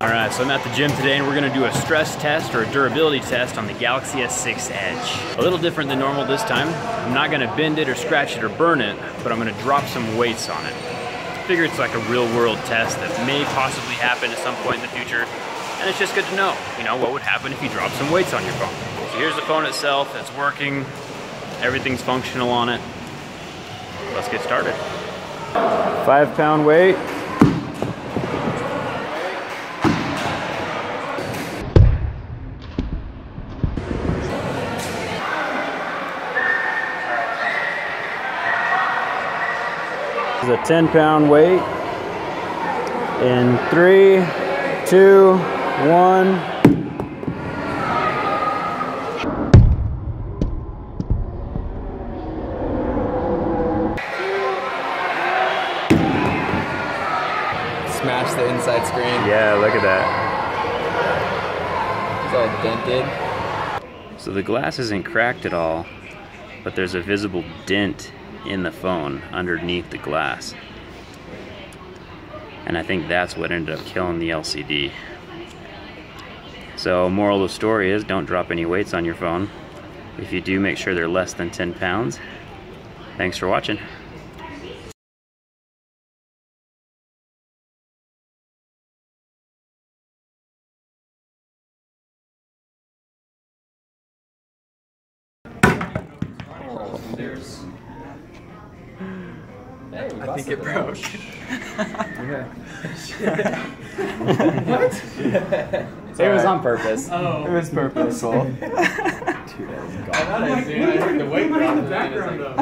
All right, so I'm at the gym today and we're gonna do a stress test or a durability test on the Galaxy S6 Edge. A little different than normal this time. I'm not gonna bend it or scratch it or burn it, but I'm gonna drop some weights on it. I figure it's like a real world test that may possibly happen at some point in the future, and it's just good to know, you know, what would happen if you drop some weights on your phone. So here's the phone itself, it's working, everything's functional on it. Let's get started. Five pound weight. Is a 10 pound weight. In three, two, one. Smash the inside screen. Yeah, look at that. It's all dented. So the glass isn't cracked at all, but there's a visible dent in the phone underneath the glass. And I think that's what ended up killing the LCD. So moral of the story is don't drop any weights on your phone. If you do, make sure they're less than 10 pounds. Thanks for watching. I think it broke. What? It was on purpose. Oh. It was purposeful. the weight drop in the background though.